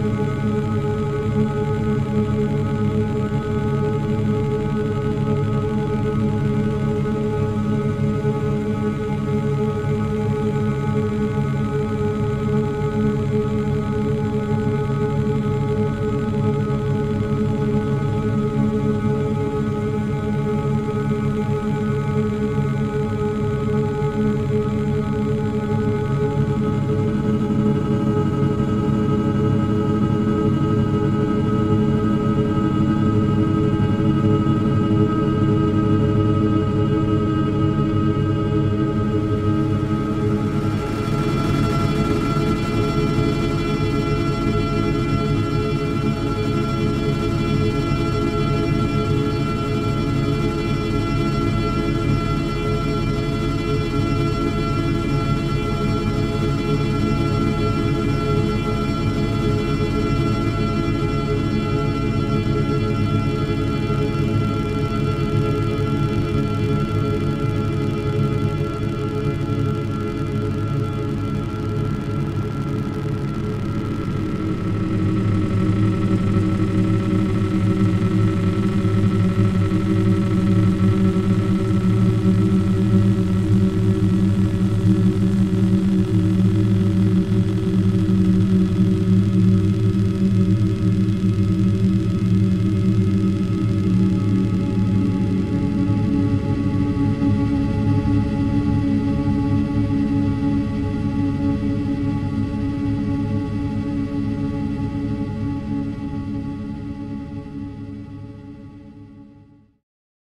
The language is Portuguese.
Música